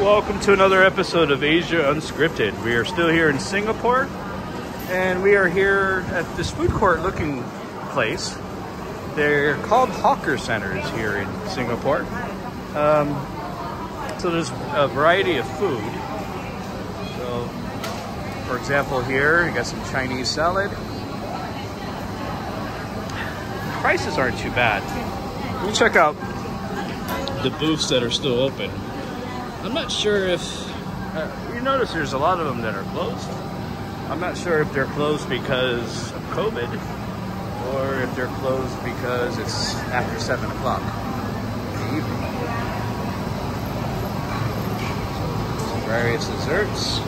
Welcome to another episode of Asia Unscripted. We are still here in Singapore, and we are here at this food court looking place. They're called hawker centers here in Singapore. Um, so there's a variety of food. So, for example, here you got some Chinese salad. Prices aren't too bad. Me check out the booths that are still open. I'm not sure if uh, you notice there's a lot of them that are closed. I'm not sure if they're closed because of COVID or if they're closed because it's after 7 o'clock in the evening. Some various desserts.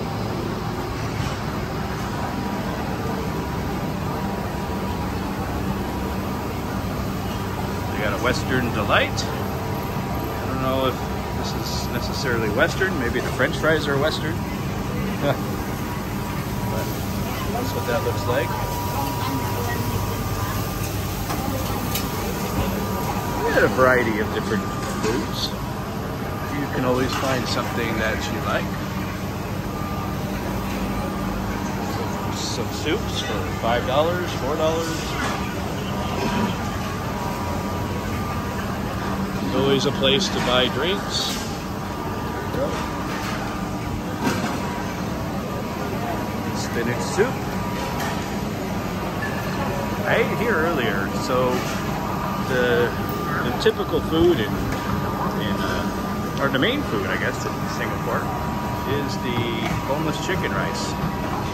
We got a Western Delight. I don't know if this is necessarily Western. Maybe the French fries are Western. but that's what that looks like. A variety of different foods. You can always find something that you like. Some soups for $5, $4. Always a place to buy drinks. Spinach soup. I ate here earlier, so the the typical food in in uh, or the main food, I guess, in Singapore is the boneless chicken rice.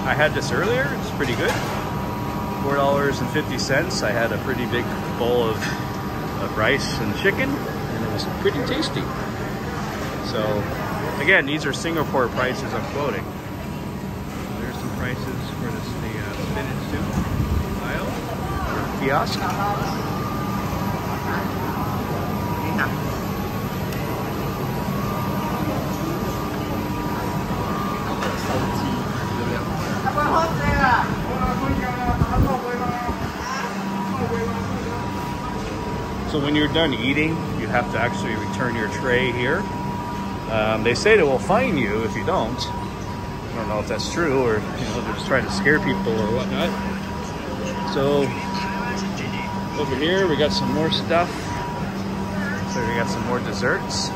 I had this earlier; it's pretty good. Four dollars and fifty cents. I had a pretty big bowl of of rice and chicken was pretty tasty. So again, these are Singapore prices I'm quoting. There's some prices for this, the uh, spinach soup aisle kiosk. So when you're done eating, you have to actually return your tray here. Um, they say they will fine you if you don't. I don't know if that's true or you know they're just trying to scare people or whatnot. So over here we got some more stuff. So we got some more desserts.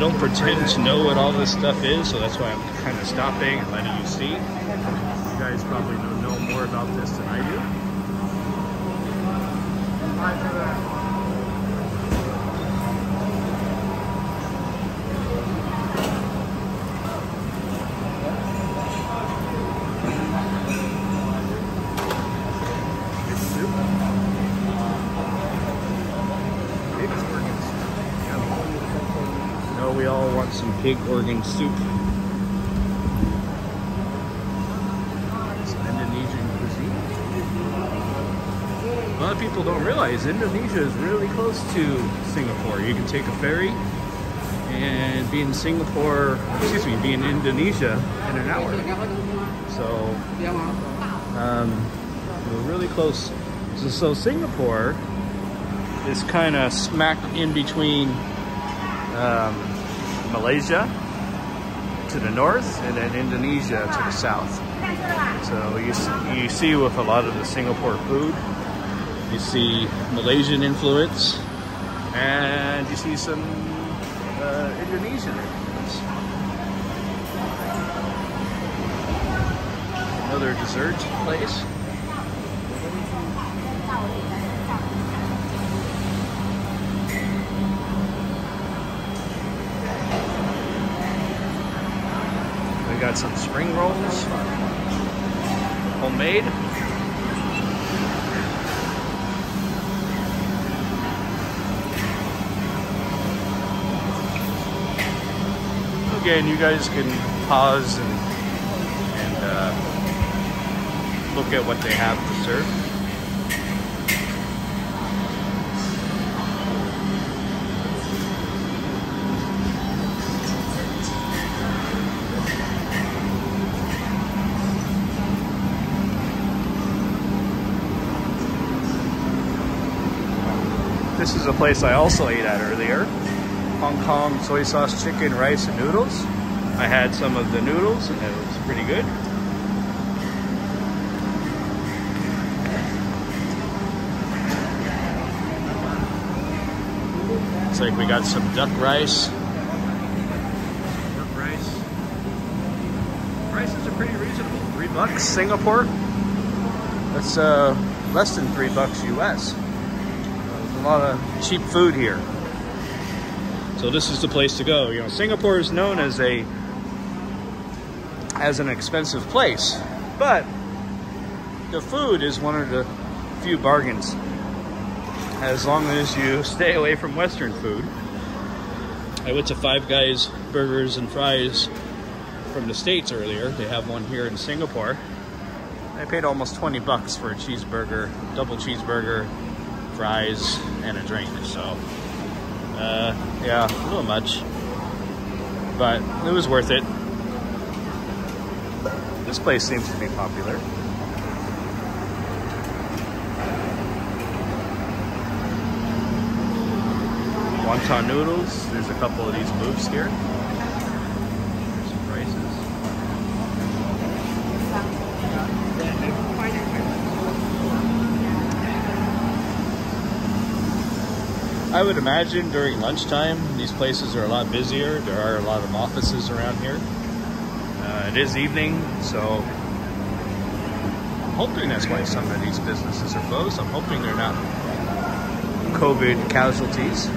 don't pretend to know what all this stuff is, so that's why I'm kind of stopping and letting you see. You guys probably know, know more about this than I do. we all want some pig organ soup. Some Indonesian cuisine. A lot of people don't realize Indonesia is really close to Singapore. You can take a ferry and be in Singapore, excuse me, be in Indonesia in an hour. So, um, we're really close. So, so Singapore is kind of smack in between um, Malaysia to the north and then Indonesia to the south. So you you see with a lot of the Singapore food, you see Malaysian influence and you see some uh, Indonesian influence. Another dessert place. Got some spring rolls, homemade. Again, you guys can pause and, and uh, look at what they have to serve. This is a place I also ate at earlier. Hong Kong soy sauce chicken, rice, and noodles. I had some of the noodles and it was pretty good. Looks like we got some duck rice. Duck rice. Prices are pretty reasonable. Three bucks Singapore. That's uh, less than three bucks US. A lot of cheap food here. So this is the place to go. You know, Singapore is known as a as an expensive place, but the food is one of the few bargains. As long as you stay away from Western food. I went to Five Guys Burgers and Fries from the States earlier. They have one here in Singapore. I paid almost 20 bucks for a cheeseburger, double cheeseburger, fries, and a drink. So, uh, yeah, a little much. But it was worth it. This place seems to be popular. Wonton noodles. There's a couple of these booths here. There's some prices. I would imagine during lunchtime, these places are a lot busier. There are a lot of offices around here. Uh, it is evening, so I'm hoping that's why some of these businesses are closed. I'm hoping they're not COVID casualties.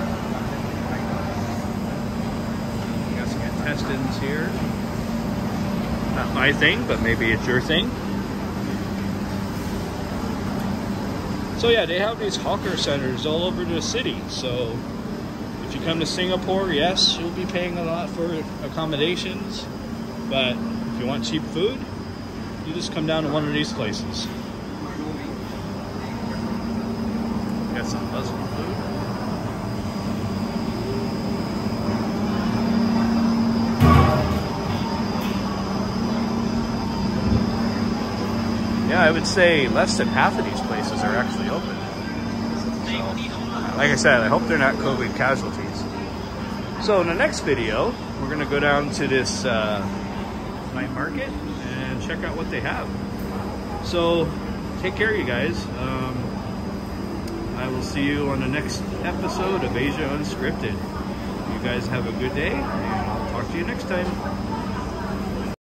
We got some intestines here. Not my thing, but maybe it's your thing. So yeah, they have these hawker centers all over the city. So if you come to Singapore, yes, you'll be paying a lot for accommodations. But if you want cheap food, you just come down to one of these places. Got some Muslim food. Yeah, I would say less than half of these places are actually open. So, like I said, I hope they're not COVID casualties. So in the next video, we're gonna go down to this uh, night market and check out what they have. So take care, you guys. Um, I will see you on the next episode of Asia Unscripted. You guys have a good day, and I'll talk to you next time.